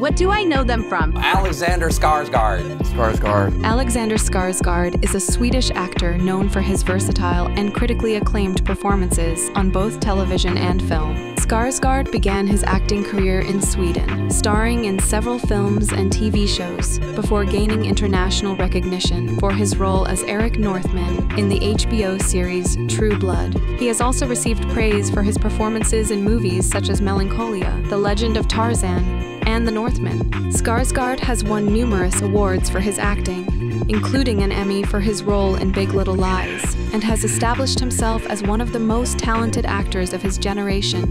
What do I know them from? Alexander Skarsgård. Skarsgård. Alexander Skarsgård is a Swedish actor known for his versatile and critically acclaimed performances on both television and film. Skarsgård began his acting career in Sweden, starring in several films and TV shows, before gaining international recognition for his role as Eric Northman in the HBO series True Blood. He has also received praise for his performances in movies such as Melancholia, The Legend of Tarzan, and The Northman. Skarsgård has won numerous awards for his acting, including an Emmy for his role in Big Little Lies, and has established himself as one of the most talented actors of his generation.